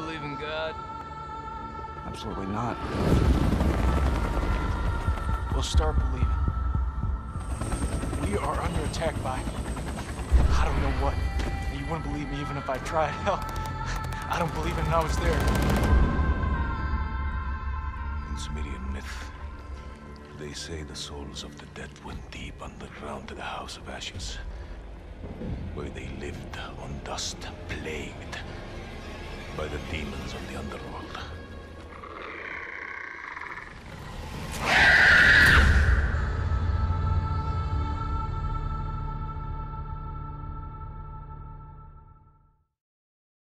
believe in God? Absolutely not. We'll start believing. We are under attack by... I don't know what. You wouldn't believe me even if I tried. Hell, I don't believe it and I was there. In Sumerian myth, they say the souls of the dead went deep underground to the House of Ashes, where they lived on dust, plagued by the demons of the underworld.